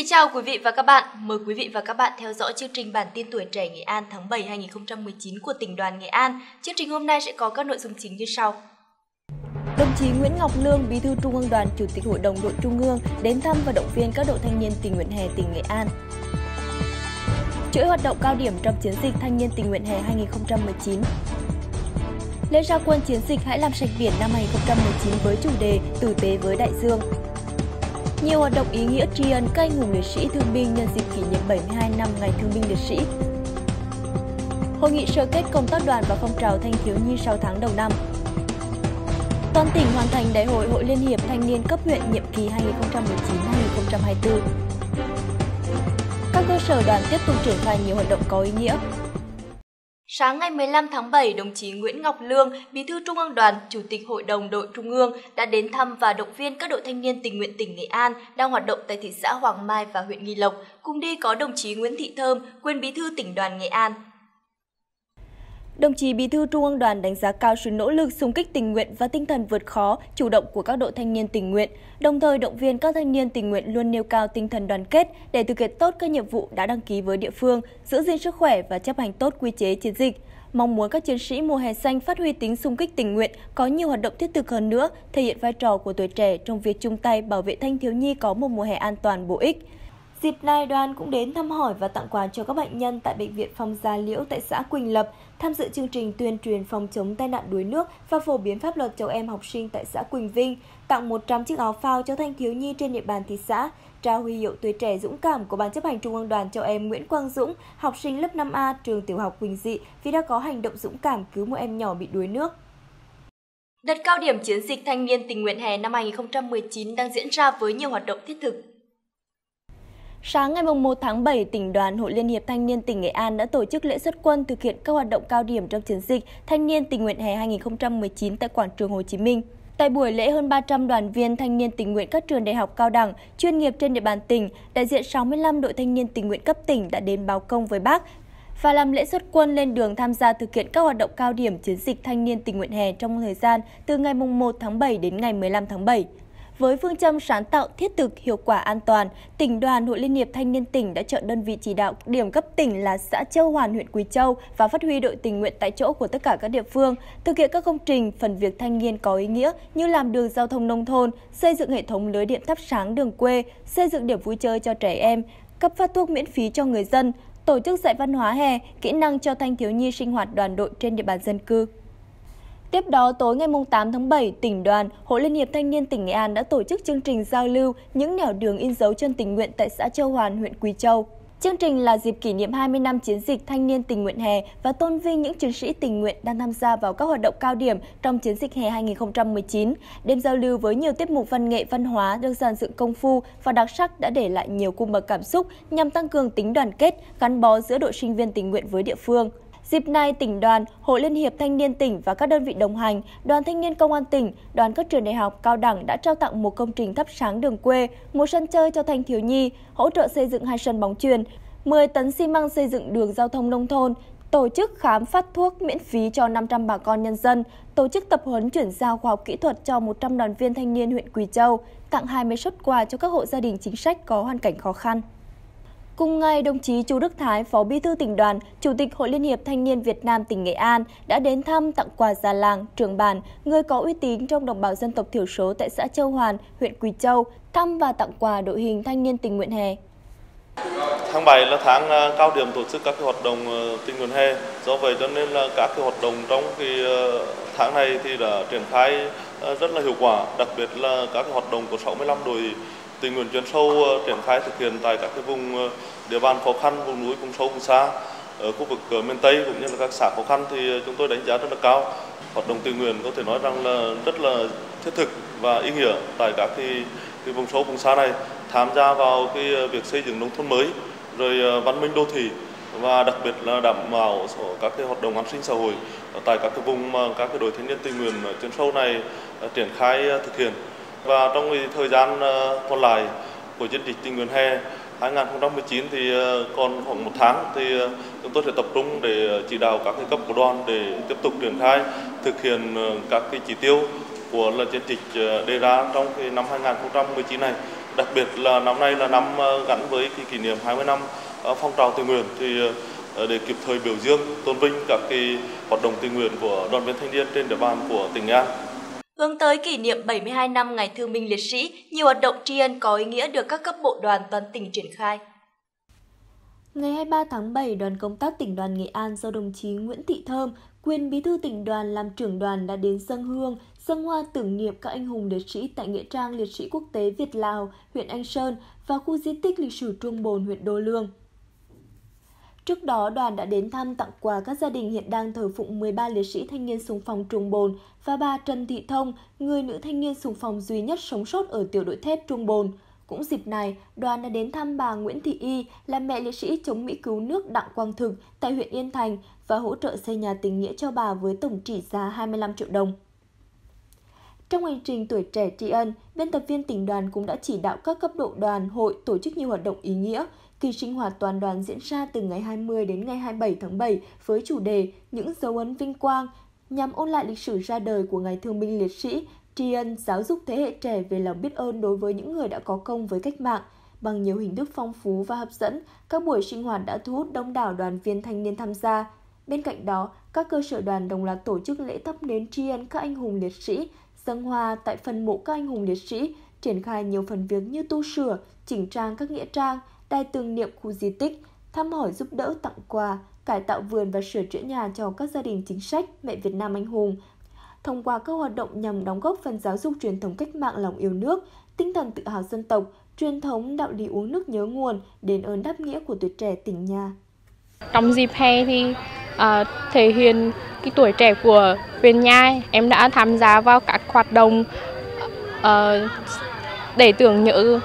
Xin kính chào quý vị và các bạn. Mời quý vị và các bạn theo dõi chương trình Bản tin tuổi trẻ Nghệ An tháng 7 2019 của tỉnh đoàn Nghệ An. Chương trình hôm nay sẽ có các nội dung chính như sau. Đồng chí Nguyễn Ngọc Lương, Bí thư Trung ương Đoàn, Chủ tịch Hội đồng đội Trung ương đến thăm và động viên các đội thanh niên tình nguyện hè tỉnh Nghệ An. Chuỗi hoạt động cao điểm trong chiến dịch Thanh niên tình nguyện hè 2019. Lễ ra quân chiến dịch Hãy làm sạch biển năm 2019 với chủ đề Tử tế với đại dương. Nhiều hoạt động ý nghĩa tri ân các anh hùng liệt sĩ thương binh nhân dịp kỷ niệm 72 năm Ngày Thương binh Liệt sĩ. Hội nghị sơ kết công tác đoàn và phong trào thanh thiếu nhi 6 tháng đầu năm. Toàn tỉnh hoàn thành đại hội Hội Liên hiệp Thanh niên cấp huyện nhiệm kỳ 2019-2024. Các cơ sở đoàn tiếp tục triển khai nhiều hoạt động có ý nghĩa, Sáng ngày 15 tháng 7, đồng chí Nguyễn Ngọc Lương, Bí thư Trung ương Đoàn, Chủ tịch Hội đồng đội Trung ương đã đến thăm và động viên các đội thanh niên tình nguyện tỉnh Nghệ An đang hoạt động tại thị xã Hoàng Mai và huyện Nghi Lộc. Cùng đi có đồng chí Nguyễn Thị Thơm, quyền Bí thư tỉnh đoàn Nghệ An, Đồng chí Bí thư Trung ương Đoàn đánh giá cao sự nỗ lực xung kích tình nguyện và tinh thần vượt khó, chủ động của các đội thanh niên tình nguyện, đồng thời động viên các thanh niên tình nguyện luôn nêu cao tinh thần đoàn kết để thực hiện tốt các nhiệm vụ đã đăng ký với địa phương, giữ gìn sức khỏe và chấp hành tốt quy chế chiến dịch. Mong muốn các chiến sĩ mùa hè xanh phát huy tính xung kích tình nguyện, có nhiều hoạt động thiết thực hơn nữa, thể hiện vai trò của tuổi trẻ trong việc chung tay bảo vệ thanh thiếu nhi có một mùa hè an toàn bổ ích. Dịp này, đoàn cũng đến thăm hỏi và tặng quà cho các bệnh nhân tại Bệnh viện Phong Gia Liễu tại xã Quỳnh Lập, tham dự chương trình tuyên truyền phòng chống tai nạn đuối nước và phổ biến pháp luật cho em học sinh tại xã Quỳnh Vinh, tặng 100 chiếc áo phao cho thanh thiếu nhi trên địa bàn thị xã, trao huy hiệu tuổi trẻ dũng cảm của Ban chấp hành Trung ương đoàn cho em Nguyễn Quang Dũng, học sinh lớp 5A trường tiểu học Quỳnh Dị vì đã có hành động dũng cảm cứu một em nhỏ bị đuối nước. Đợt cao điểm chiến dịch thanh niên tình nguyện hè năm 2019 đang diễn ra với nhiều hoạt động thiết thực. Sáng ngày 1 tháng 7, tỉnh đoàn Hội Liên hiệp Thanh niên tỉnh Nghệ An đã tổ chức lễ xuất quân thực hiện các hoạt động cao điểm trong chiến dịch Thanh niên tình nguyện hè 2019 tại quảng trường Hồ Chí Minh. Tại buổi lễ, hơn 300 đoàn viên thanh niên tình nguyện các trường đại học cao đẳng, chuyên nghiệp trên địa bàn tỉnh, đại diện 65 đội thanh niên tình nguyện cấp tỉnh đã đến báo công với bác và làm lễ xuất quân lên đường tham gia thực hiện các hoạt động cao điểm chiến dịch thanh niên tình nguyện hè trong thời gian từ ngày 1 tháng 7 đến ngày 15 tháng 7. Với phương châm sáng tạo, thiết thực, hiệu quả an toàn, tỉnh đoàn Hội Liên hiệp Thanh niên tỉnh đã chọn đơn vị chỉ đạo điểm cấp tỉnh là xã Châu Hoàn, huyện Quỳ Châu và phát huy đội tình nguyện tại chỗ của tất cả các địa phương, thực hiện các công trình, phần việc thanh niên có ý nghĩa như làm đường giao thông nông thôn, xây dựng hệ thống lưới điện thắp sáng đường quê, xây dựng điểm vui chơi cho trẻ em, cấp phát thuốc miễn phí cho người dân, tổ chức dạy văn hóa hè, kỹ năng cho thanh thiếu nhi sinh hoạt đoàn đội trên địa bàn dân cư. Tiếp đó, tối ngày 8 tháng 7, tỉnh đoàn, Hội Liên hiệp Thanh niên tỉnh Nghệ An đã tổ chức chương trình giao lưu những nẻo đường in dấu chân tình nguyện tại xã Châu Hoàn, huyện Quỳ Châu. Chương trình là dịp kỷ niệm 20 năm chiến dịch thanh niên tình nguyện hè và tôn vinh những chiến sĩ tình nguyện đang tham gia vào các hoạt động cao điểm trong chiến dịch hè 2019. Đêm giao lưu với nhiều tiết mục văn nghệ văn hóa được dàn dựng công phu và đặc sắc đã để lại nhiều cung bậc cảm xúc nhằm tăng cường tính đoàn kết, gắn bó giữa đội sinh viên tình nguyện với địa phương. Dịp này, tỉnh đoàn, Hội Liên hiệp Thanh niên tỉnh và các đơn vị đồng hành, Đoàn Thanh niên Công an tỉnh, đoàn các trường đại học, cao đẳng đã trao tặng một công trình thắp sáng đường quê, một sân chơi cho thanh thiếu nhi, hỗ trợ xây dựng hai sân bóng chuyền, 10 tấn xi măng xây dựng đường giao thông nông thôn, tổ chức khám phát thuốc miễn phí cho 500 bà con nhân dân, tổ chức tập huấn chuyển giao khoa học kỹ thuật cho 100 đoàn viên thanh niên huyện Quỳ Châu, tặng 20 xuất quà cho các hộ gia đình chính sách có hoàn cảnh khó khăn. Cùng ngày, đồng chí Chu Đức Thái, Phó Bí thư tỉnh đoàn, Chủ tịch Hội Liên hiệp Thanh niên Việt Nam tỉnh Nghệ An đã đến thăm tặng quà già làng, trưởng bản, người có uy tín trong đồng bào dân tộc thiểu số tại xã Châu Hoàn, huyện Quỳ Châu, thăm và tặng quà đội hình thanh niên tình nguyện hè. Tháng 7 là tháng à, cao điểm tổ chức các cái hoạt động ờ, tình nguyện hè. Do vậy cho nên là các cái hoạt động trong cái ờ, tháng này thì đã triển khai ờ, rất là hiệu quả, đặc biệt là các cái hoạt động của 65 đội tình nguyện chuyên sâu ờ, triển khai thực hiện tại các cái vùng ờ, địa bàn khó khăn, vùng núi, vùng sâu, vùng xa ở khu vực ờ, miền Tây cũng như là các xã khó khăn thì chúng tôi đánh giá rất là cao. Hoạt động tình nguyện có thể nói rằng là rất là thiết thực và ý nghĩa tại các cái, cái vùng sâu, vùng xa này tham gia vào cái việc xây dựng nông thôn mới, rồi văn minh đô thị và đặc biệt là đảm bảo các cái hoạt động an sinh xã hội tại các cái vùng mà các cái đội thanh niên tình nguyện chuyên sâu này triển khai thực hiện và trong thời gian ờ, còn lại của chiến dịch tình nguyện hè 2019 thì ờ, còn khoảng một tháng thì ờ, chúng tôi sẽ tập trung để chỉ đạo các cái cấp của đoàn để tiếp tục triển khai thực hiện các cái chỉ tiêu của là chiến dịch đề ra trong cái năm 2019 này Đặc biệt là năm nay là năm gắn với cái kỷ niệm 20 năm phong trào tình nguyện thì để kịp thời biểu dương, tôn vinh các cái hoạt động tình nguyện của đoàn viên thanh niên trên địa bàn của tỉnh Nghệ An. Hướng tới kỷ niệm 72 năm Ngày Thương binh Liệt sĩ, nhiều hoạt động tri ân có ý nghĩa được các cấp bộ đoàn toàn tỉnh triển khai. Ngày 23 tháng 7, đoàn công tác tỉnh đoàn Nghệ An do đồng chí Nguyễn Thị Thơm, quyền bí thư tỉnh đoàn làm trưởng đoàn đã đến dân hương, dân hoa tưởng niệm các anh hùng liệt sĩ tại Nghĩa trang Liệt sĩ Quốc tế Việt Lào, huyện Anh Sơn và khu di tích lịch sử Trung Bồn, huyện Đô Lương. Trước đó, đoàn đã đến thăm tặng quà các gia đình hiện đang thờ phụng 13 liệt sĩ thanh niên sung phong Trung Bồn và bà Trần Thị Thông, người nữ thanh niên sung phong duy nhất sống sót ở tiểu đội thép Trung Bồn. Cũng dịp này, đoàn đã đến thăm bà Nguyễn Thị Y là mẹ liệt sĩ chống Mỹ cứu nước Đặng Quang Thực tại huyện Yên Thành và hỗ trợ xây nhà tình nghĩa cho bà với tổng trị giá 25 triệu đồng. Trong hành trình tuổi trẻ tri ân, biên tập viên tỉnh đoàn cũng đã chỉ đạo các cấp độ đoàn, hội tổ chức nhiều hoạt động ý nghĩa. Kỳ sinh hoạt toàn đoàn diễn ra từ ngày 20 đến ngày 27 tháng 7 với chủ đề Những dấu ấn vinh quang nhằm ôn lại lịch sử ra đời của Ngày Thương binh Liệt sĩ, tri ân giáo dục thế hệ trẻ về lòng biết ơn đối với những người đã có công với cách mạng. Bằng nhiều hình thức phong phú và hấp dẫn, các buổi sinh hoạt đã thu hút đông đảo đoàn viên thanh niên tham gia. Bên cạnh đó, các cơ sở đoàn đồng loạt tổ chức lễ thắp nến tri ân các anh hùng liệt sĩ, dâng hoa tại phần mộ các anh hùng liệt sĩ, triển khai nhiều phần việc như tu sửa, chỉnh trang các nghĩa trang, đài tưởng niệm khu di tích, thăm hỏi giúp đỡ tặng quà, cải tạo vườn và sửa chữa nhà cho các gia đình chính sách, mẹ Việt Nam anh hùng. Thông qua các hoạt động nhằm đóng góp phần giáo dục truyền thống cách mạng lòng yêu nước, tinh thần tự hào dân tộc, truyền thống đạo lý uống nước nhớ nguồn, đền ơn đáp nghĩa của tuổi trẻ tỉnh nhà. Trong dịp hè thì uh, thể hiện cái tuổi trẻ của huyện Nhai, em đã tham gia vào các hoạt động uh, để tưởng nhớ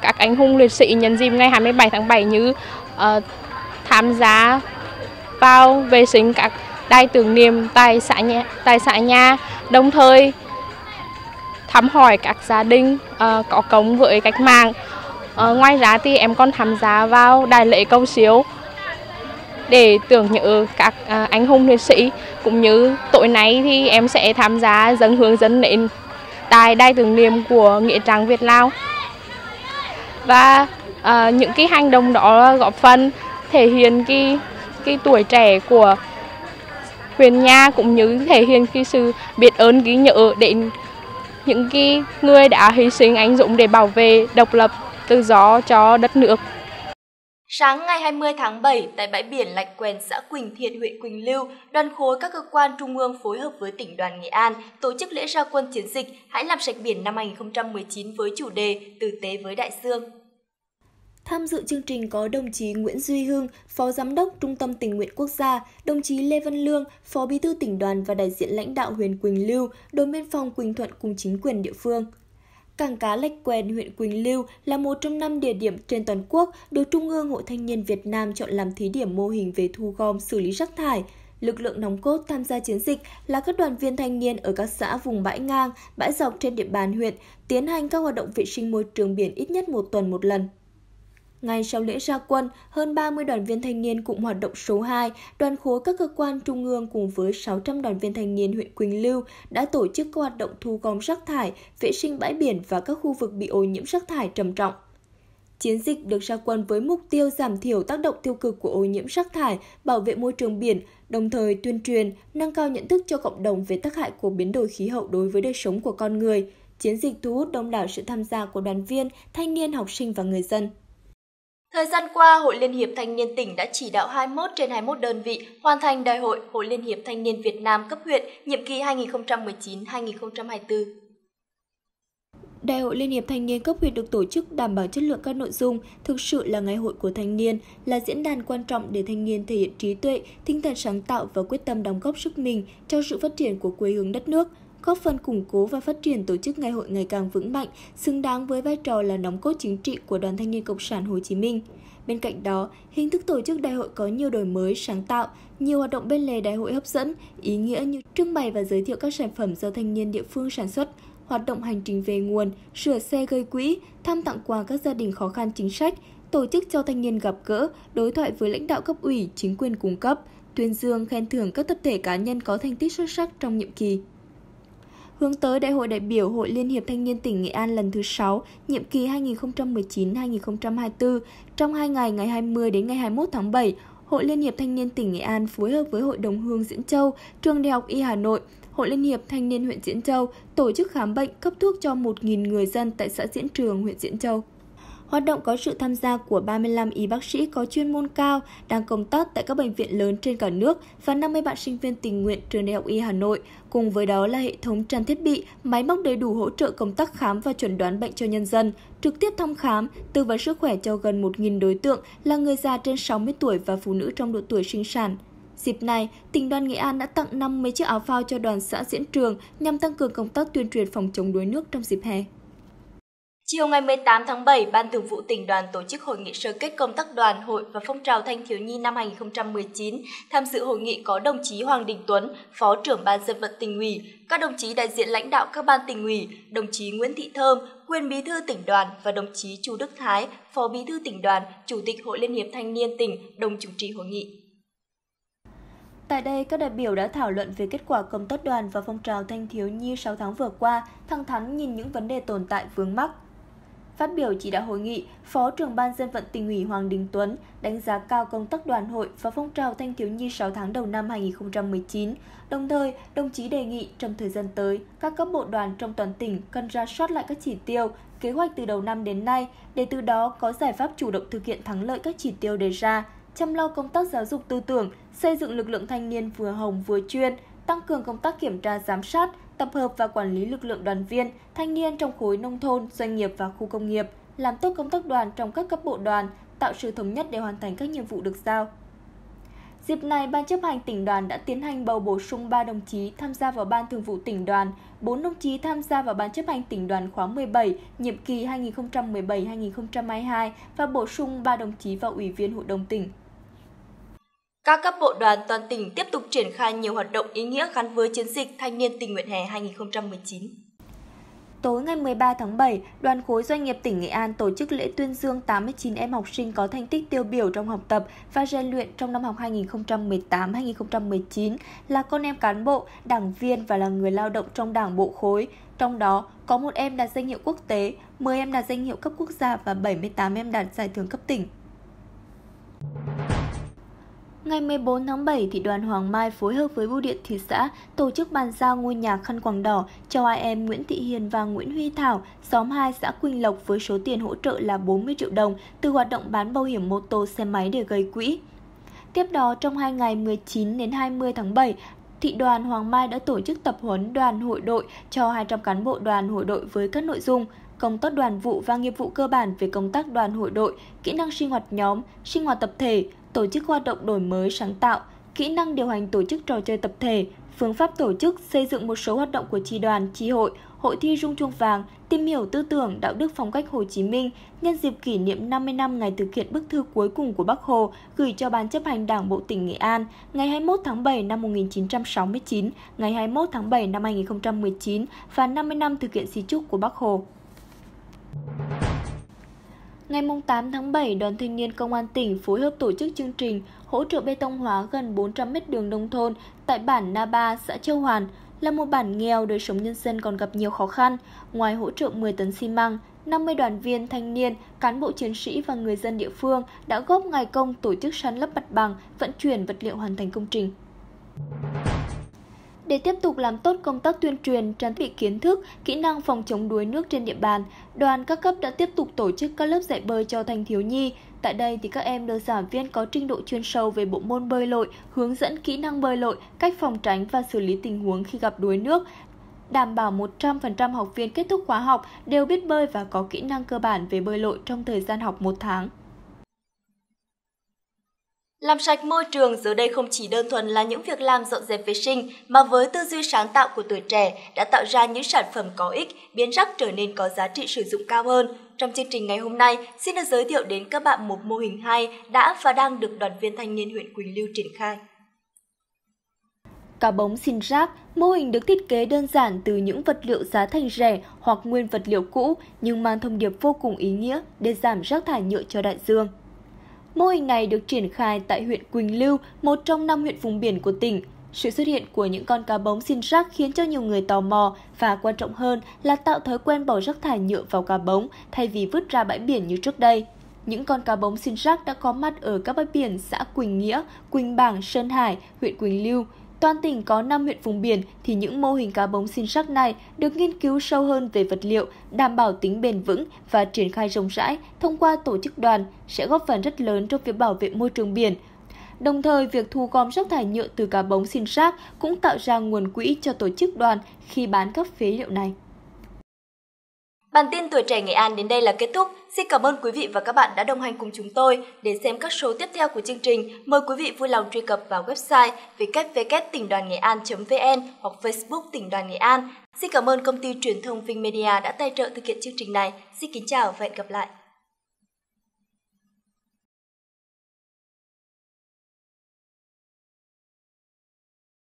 các anh hùng liệt sĩ nhân dịp ngày 27 tháng 7 như uh, tham gia vào vệ sinh các đài tưởng niệm tại xã nhà, tại xã nhà. Đồng thời thăm hỏi các gia đình uh, có công với cách mạng. Uh, ngoài ra thì em còn tham gia vào đại lễ cầu xíu để tưởng nhớ các uh, anh hùng liệt sĩ. Cũng như tối nay thì em sẽ tham gia dân hướng dẫn đến tại đài tưởng niệm của nghĩa trang Việt Lào và uh, những cái hành động đó góp phần thể hiện cái cái tuổi trẻ của huyện nhà cũng như thể hiện cái sự biết ơn ghi nhớ đến những cái người đã hy sinh anh dũng để bảo vệ độc lập tự do cho đất nước. Sáng ngày 20 tháng 7, tại bãi biển Lạch Quèn, xã Quỳnh Thiện, huyện Quỳnh Lưu, đoàn khối các cơ quan trung ương phối hợp với tỉnh đoàn Nghệ An tổ chức lễ ra quân chiến dịch Hãy làm sạch biển năm 2019 với chủ đề Tử tế với Đại Dương. Tham dự chương trình có đồng chí Nguyễn Duy Hưng, Phó Giám đốc Trung tâm Tình nguyện Quốc gia, đồng chí Lê Văn Lương, Phó Bí thư tỉnh đoàn và đại diện lãnh đạo huyện Quỳnh Lưu, đồn biên phòng Quỳnh Thuận cùng chính quyền địa phương. Cảng cá Lạch Quen, huyện Quỳnh Lưu là một trong năm địa điểm trên toàn quốc được Trung ương Hội Thanh niên Việt Nam chọn làm thí điểm mô hình về thu gom xử lý rác thải. Lực lượng nòng cốt tham gia chiến dịch là các đoàn viên thanh niên ở các xã vùng bãi ngang, bãi dọc trên địa bàn huyện, tiến hành các hoạt động vệ sinh môi trường biển ít nhất một tuần một lần. Ngay sau lễ ra quân, hơn 30 đoàn viên thanh niên cụm hoạt động số 2, đoàn khối các cơ quan trung ương cùng với 600 đoàn viên thanh niên huyện Quỳnh Lưu đã tổ chức các hoạt động thu gom rác thải, vệ sinh bãi biển và các khu vực bị ô nhiễm rác thải trầm trọng. Chiến dịch được ra quân với mục tiêu giảm thiểu tác động tiêu cực của ô nhiễm rác thải, bảo vệ môi trường biển, đồng thời tuyên truyền, nâng cao nhận thức cho cộng đồng về tác hại của biến đổi khí hậu đối với đời sống của con người. Chiến dịch thu hút đông đảo sự tham gia của đoàn viên, thanh niên, học sinh và người dân. Thời gian qua, Hội Liên hiệp Thanh niên tỉnh đã chỉ đạo 21 trên 21 đơn vị hoàn thành đại hội Hội Liên hiệp Thanh niên Việt Nam cấp huyện nhiệm kỳ 2019-2024. Đại hội Liên hiệp Thanh niên cấp huyện được tổ chức đảm bảo chất lượng các nội dung, thực sự là ngày hội của thanh niên, là diễn đàn quan trọng để thanh niên thể hiện trí tuệ, tinh thần sáng tạo và quyết tâm đóng góp sức mình cho sự phát triển của quê hương đất nước, góp phần củng cố và phát triển tổ chức ngày hội ngày càng vững mạnh, xứng đáng với vai trò là nòng cốt chính trị của Đoàn Thanh niên Cộng sản Hồ Chí Minh. Bên cạnh đó, hình thức tổ chức đại hội có nhiều đổi mới, sáng tạo, nhiều hoạt động bên lề đại hội hấp dẫn, ý nghĩa như trưng bày và giới thiệu các sản phẩm do thanh niên địa phương sản xuất, hoạt động hành trình về nguồn, sửa xe gây quỹ, thăm tặng quà các gia đình khó khăn chính sách, tổ chức cho thanh niên gặp gỡ, đối thoại với lãnh đạo cấp ủy, chính quyền cung cấp, tuyên dương khen thưởng các tập thể cá nhân có thành tích xuất sắc trong nhiệm kỳ hướng tới Đại hội đại biểu Hội Liên hiệp Thanh niên tỉnh Nghệ An lần thứ 6, nhiệm kỳ 2019-2024. Trong 2 ngày ngày 20 đến ngày 21 tháng 7, Hội Liên hiệp Thanh niên tỉnh Nghệ An phối hợp với Hội đồng Hương Diễn Châu, Trường Đại học Y Hà Nội, Hội Liên hiệp Thanh niên huyện Diễn Châu tổ chức khám bệnh cấp thuốc cho 1.000 người dân tại xã Diễn Trường, huyện Diễn Châu. Hoạt động có sự tham gia của 35 y bác sĩ có chuyên môn cao đang công tác tại các bệnh viện lớn trên cả nước và 50 bạn sinh viên tình nguyện trường Đại học Y Hà Nội. Cùng với đó là hệ thống trang thiết bị, máy móc đầy đủ hỗ trợ công tác khám và chuẩn đoán bệnh cho nhân dân, trực tiếp thăm khám, tư vấn sức khỏe cho gần 1.000 đối tượng là người già trên 60 tuổi và phụ nữ trong độ tuổi sinh sản. Dịp này, tỉnh đoàn Nghệ An đã tặng 50 chiếc áo phao cho đoàn xã diễn trường nhằm tăng cường công tác tuyên truyền phòng chống đuối nước trong dịp hè. Chiều ngày 18 tháng 7, Ban Thường vụ tỉnh đoàn tổ chức hội nghị sơ kết công tác đoàn, hội và phong trào thanh thiếu nhi năm 2019. Tham dự hội nghị có đồng chí Hoàng Đình Tuấn, Phó trưởng Ban dân vận tỉnh ủy, các đồng chí đại diện lãnh đạo các ban tỉnh ủy, đồng chí Nguyễn Thị Thơm, quyền bí thư tỉnh đoàn và đồng chí Chu Đức Thái, Phó bí thư tỉnh đoàn, Chủ tịch Hội Liên hiệp Thanh niên tỉnh đồng chủ trì hội nghị. Tại đây, các đại biểu đã thảo luận về kết quả công tác đoàn và phong trào thanh thiếu nhi 6 tháng vừa qua, thẳng thắn nhìn những vấn đề tồn tại vướng mắc, Phát biểu chỉ đạo hội nghị, Phó trưởng Ban dân vận tỉnh ủy Hoàng Đình Tuấn đánh giá cao công tác đoàn hội và phong trào thanh thiếu nhi 6 tháng đầu năm 2019. Đồng thời, đồng chí đề nghị trong thời gian tới, các cấp bộ đoàn trong toàn tỉnh cần ra soát lại các chỉ tiêu, kế hoạch từ đầu năm đến nay để từ đó có giải pháp chủ động thực hiện thắng lợi các chỉ tiêu đề ra, chăm lo công tác giáo dục tư tưởng, xây dựng lực lượng thanh niên vừa hồng vừa chuyên, tăng cường công tác kiểm tra giám sát, tập hợp và quản lý lực lượng đoàn viên, thanh niên trong khối nông thôn, doanh nghiệp và khu công nghiệp, làm tốt công tác đoàn trong các cấp bộ đoàn, tạo sự thống nhất để hoàn thành các nhiệm vụ được giao. Dịp này, Ban chấp hành tỉnh đoàn đã tiến hành bầu bổ sung 3 đồng chí tham gia vào Ban thường vụ tỉnh đoàn, 4 đồng chí tham gia vào Ban chấp hành tỉnh đoàn khóa 17, nhiệm kỳ 2017-2022 và bổ sung 3 đồng chí vào Ủy viên Hội đồng tỉnh. Các cấp bộ đoàn toàn tỉnh tiếp tục triển khai nhiều hoạt động ý nghĩa gắn với chiến dịch Thanh niên tình nguyện hè 2019. Tối ngày 13 tháng 7, đoàn khối doanh nghiệp tỉnh Nghệ An tổ chức lễ tuyên dương 89 em học sinh có thành tích tiêu biểu trong học tập và rèn luyện trong năm học 2018-2019 là con em cán bộ, đảng viên và là người lao động trong đảng bộ khối. Trong đó, có một em đạt danh hiệu quốc tế, 10 em đạt danh hiệu cấp quốc gia và 78 em đạt giải thưởng cấp tỉnh. Ngày 14 tháng 7, thị đoàn Hoàng Mai phối hợp với Bưu điện thị xã tổ chức bàn giao ngôi nhà khăn quàng đỏ cho hai em Nguyễn Thị Hiền và Nguyễn Huy Thảo, xóm 2 xã Quỳnh Lộc với số tiền hỗ trợ là 40 triệu đồng từ hoạt động bán bảo hiểm mô tô xe máy để gây quỹ. Tiếp đó, trong hai ngày 19 đến 20 tháng 7, thị đoàn Hoàng Mai đã tổ chức tập huấn đoàn hội đội cho 200 cán bộ đoàn hội đội với các nội dung công tác đoàn vụ và nghiệp vụ cơ bản về công tác đoàn hội đội, kỹ năng sinh hoạt nhóm, sinh hoạt tập thể, tổ chức hoạt động đổi mới sáng tạo, kỹ năng điều hành tổ chức trò chơi tập thể, phương pháp tổ chức xây dựng một số hoạt động của tri đoàn, tri hội, hội thi rung chuông vàng, tìm hiểu tư tưởng, đạo đức phong cách Hồ Chí Minh nhân dịp kỷ niệm 50 năm ngày thực hiện bức thư cuối cùng của Bác Hồ gửi cho Ban chấp hành Đảng Bộ tỉnh Nghệ An ngày 21 tháng 7 năm 1969, ngày 21 tháng 7 năm 2019 và 50 năm thực hiện di trúc của Bác Hồ. Ngày 8 tháng 7, Đoàn Thanh niên Công an tỉnh phối hợp tổ chức chương trình hỗ trợ bê tông hóa gần 400 mét đường nông thôn tại bản Na Ba, xã Châu Hoàn, là một bản nghèo đời sống nhân dân còn gặp nhiều khó khăn. Ngoài hỗ trợ 10 tấn xi măng, 50 đoàn viên thanh niên, cán bộ chiến sĩ và người dân địa phương đã góp ngày công tổ chức săn lấp mặt bằng, vận chuyển vật liệu hoàn thành công trình. Để tiếp tục làm tốt công tác tuyên truyền, trang bị kiến thức, kỹ năng phòng chống đuối nước trên địa bàn, đoàn các cấp đã tiếp tục tổ chức các lớp dạy bơi cho thanh thiếu nhi. Tại đây thì các em được giảng viên có trình độ chuyên sâu về bộ môn bơi lội, hướng dẫn kỹ năng bơi lội, cách phòng tránh và xử lý tình huống khi gặp đuối nước, đảm bảo 100% học viên kết thúc khóa học đều biết bơi và có kỹ năng cơ bản về bơi lội trong thời gian học một tháng. Làm sạch môi trường giờ đây không chỉ đơn thuần là những việc làm dọn dẹp vệ sinh, mà với tư duy sáng tạo của tuổi trẻ đã tạo ra những sản phẩm có ích, biến rác trở nên có giá trị sử dụng cao hơn. Trong chương trình ngày hôm nay, xin được giới thiệu đến các bạn một mô hình hay đã và đang được đoàn viên thanh niên huyện Quỳnh Lưu triển khai. Cá bống xin rác, mô hình được thiết kế đơn giản từ những vật liệu giá thành rẻ hoặc nguyên vật liệu cũ nhưng mang thông điệp vô cùng ý nghĩa để giảm rác thải nhựa cho đại dương. Mô hình này được triển khai tại huyện Quỳnh Lưu, một trong năm huyện vùng biển của tỉnh. Sự xuất hiện của những con cá bống xin rác khiến cho nhiều người tò mò và quan trọng hơn là tạo thói quen bỏ rác thải nhựa vào cá bống thay vì vứt ra bãi biển như trước đây. Những con cá bống xin rác đã có mặt ở các bãi biển xã Quỳnh Nghĩa, Quỳnh Bảng, Sơn Hải, huyện Quỳnh Lưu. Toàn tỉnh có 5 huyện vùng biển thì những mô hình cá bống sinh sắc này được nghiên cứu sâu hơn về vật liệu, đảm bảo tính bền vững và triển khai rộng rãi thông qua tổ chức đoàn sẽ góp phần rất lớn trong việc bảo vệ môi trường biển, Đồng thời, việc thu gom rác thải nhựa từ cá bống sinh sắc cũng tạo ra nguồn quỹ cho tổ chức đoàn khi bán các phế liệu này. Bản tin tuổi trẻ Nghệ An đến đây là kết thúc. Xin cảm ơn quý vị và các bạn đã đồng hành cùng chúng tôi. Để xem các số tiếp theo của chương trình, mời quý vị vui lòng truy cập vào website www đoàn nghệ an.vn hoặc Facebook tỉnh đoàn Nghệ An. Xin cảm ơn công ty truyền thông Vinmedia đã tài trợ thực hiện chương trình này. Xin kính chào và hẹn gặp lại.